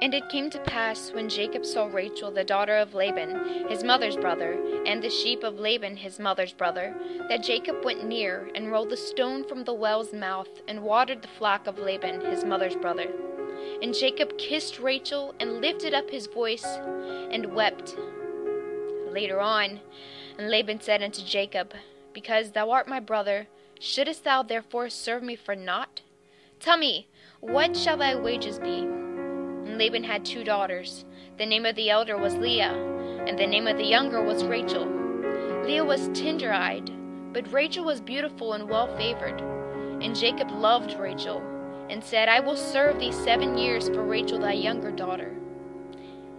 And it came to pass, when Jacob saw Rachel the daughter of Laban, his mother's brother, and the sheep of Laban his mother's brother, that Jacob went near, and rolled the stone from the well's mouth, and watered the flock of Laban his mother's brother. And Jacob kissed Rachel, and lifted up his voice, and wept. Later on, and Laban said unto Jacob, Because thou art my brother, shouldest thou therefore serve me for naught? Tell me, what shall thy wages be? Laban had two daughters. The name of the elder was Leah, and the name of the younger was Rachel. Leah was tender eyed, but Rachel was beautiful and well favored. And Jacob loved Rachel, and said, I will serve thee seven years for Rachel thy younger daughter.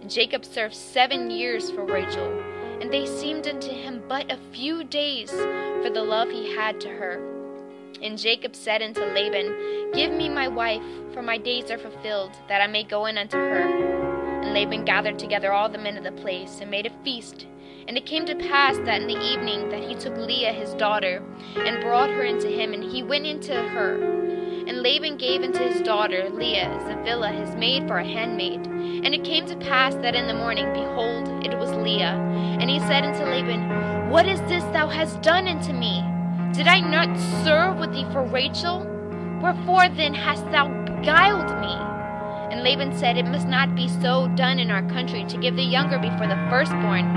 And Jacob served seven years for Rachel, and they seemed unto him but a few days for the love he had to her. And Jacob said unto Laban, Give me my wife, for my days are fulfilled, that I may go in unto her. And Laban gathered together all the men of the place, and made a feast. And it came to pass that in the evening that he took Leah his daughter, and brought her into him, and he went into her. And Laban gave unto his daughter Leah Zilpah his maid for a handmaid. And it came to pass that in the morning, behold, it was Leah. And he said unto Laban, What is this thou hast done unto me? Did I not serve with thee for Rachel? Wherefore then hast thou beguiled me? And Laban said, It must not be so done in our country to give the younger before the firstborn.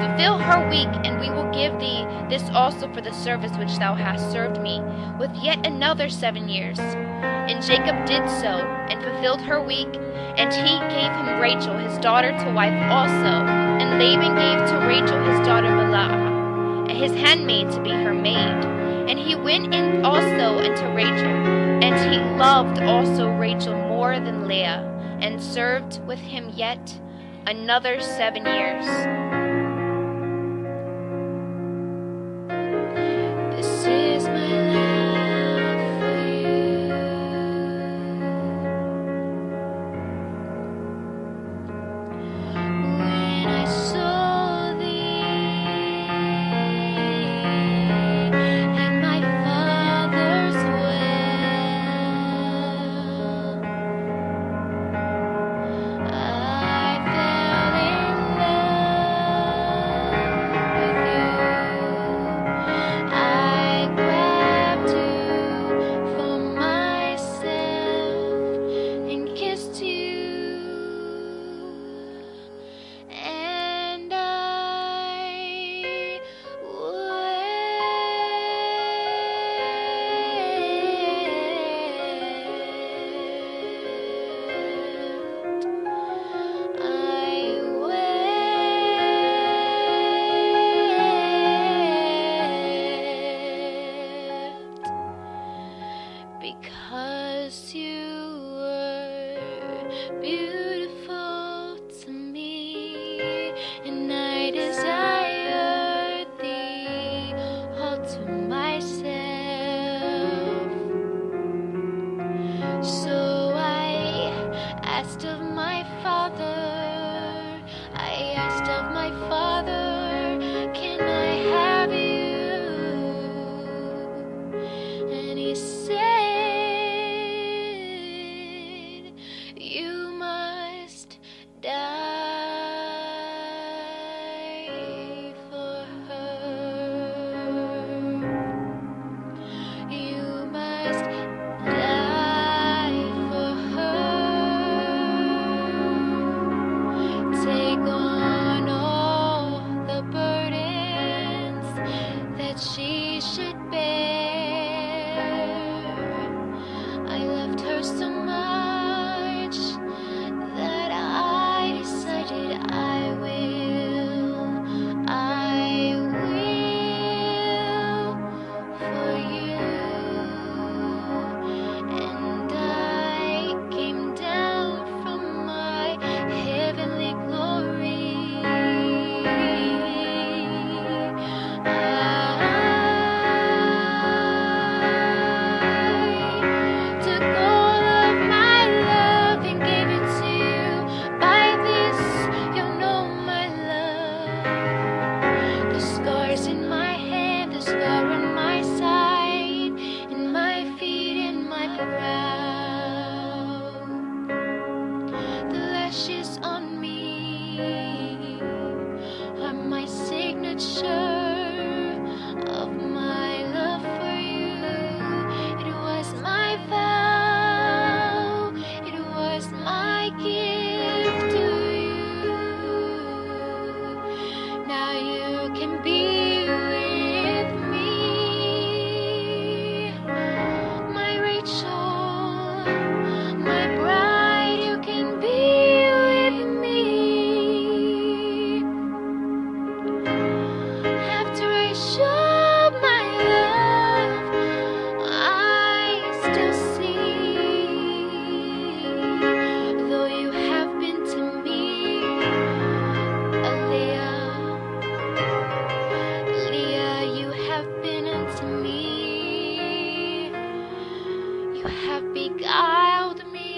Fulfill her week, and we will give thee this also for the service which thou hast served me, with yet another seven years. And Jacob did so, and fulfilled her week, and he gave him Rachel his daughter to wife also. And Laban gave to Rachel his daughter Bilhah, and his handmaid to be her maid. And he went in also unto Rachel, and he loved also Rachel more than Leah, and served with him yet another seven years. Because you were beautiful to me, and I desired thee all to myself. So I asked of that she should bear. I loved her so much. Have beguiled me